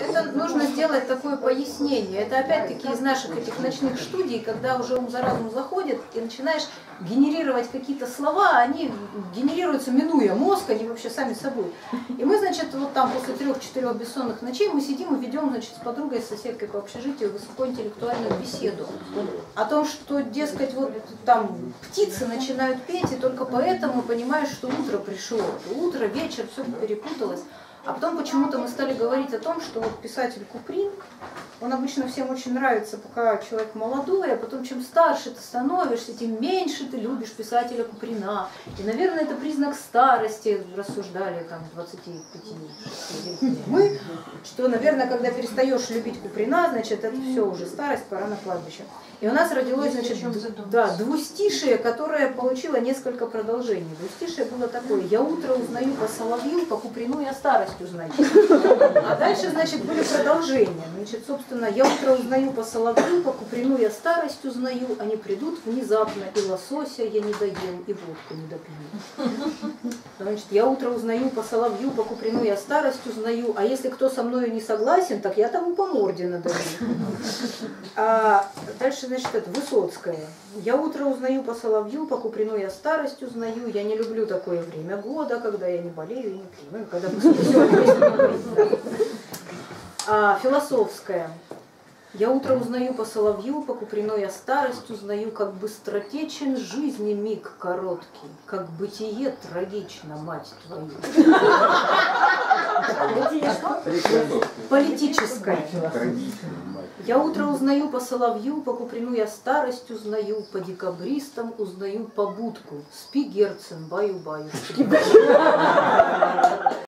это нужно сделать такое пояснение. Это опять-таки из наших этих ночных студий, когда уже ум за разум заходит и начинаешь генерировать какие-то слова, они генерируются минуя мозг, они вообще сами собой. И мы, значит, вот там после трех-четырех бессонных ночей мы сидим и ведем, значит, с подругой, с соседкой по общежитию высокоинтеллектуальную беседу. О том, что, дескать, вот там птицы начинают петь, и только поэтому понимаешь, что утро пришло. Утро, вечер, все перепуталось. А потом почему-то мы стали говорить о том, что вот писатель Куприн, он обычно всем очень нравится, пока человек молодой, а потом чем старше ты становишься, тем меньше ты любишь писателя Куприна. И, наверное, это признак старости, рассуждали там 25 мы, что, наверное, когда перестаешь любить Куприна, значит, это все уже старость, пора на кладбище. И у нас родилось, значит, да, двустишие, которое получило несколько продолжений. Двустишие было такое, я утро узнаю по соловью, по Куприну я старость узнаю. А дальше, значит, были продолжения. Значит, собственно, я утро узнаю по соловью, по Куприну я старость узнаю, они придут внезапно, и лосося я не доем, и водку не допью. Значит, я утро узнаю по соловью, по Куприну я старость узнаю, а если кто со мною не согласен, так я тому по морде надаю. А дальше, значит, это Высоцкая. Я утро узнаю по соловью, по Куприну я старость узнаю, я не люблю такое время года, когда я не болею и не пью. Ну, когда а, философская. Я утро узнаю по соловью, по Куприну я старость узнаю, как быстротечен жизни миг короткий, как бытие трагично, мать твою. Политическое. Я утро узнаю по соловью, по Куприну я старость узнаю, по декабристам узнаю побудку. Спи, Герцен, баю-баю.